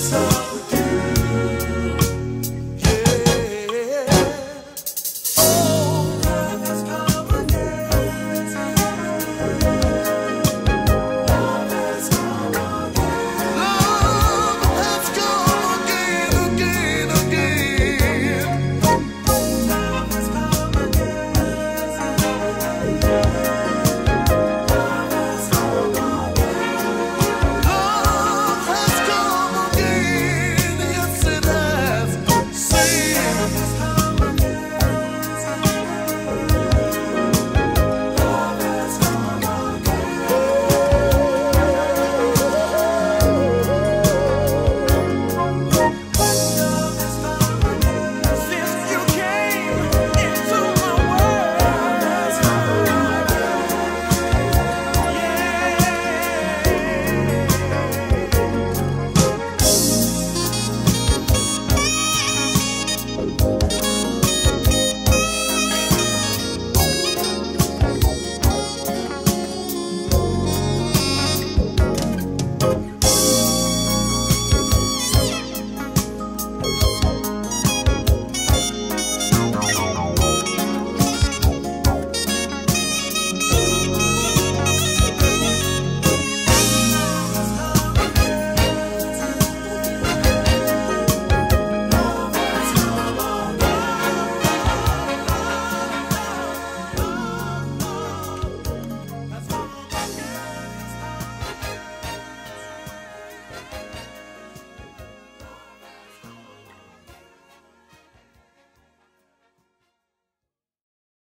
So.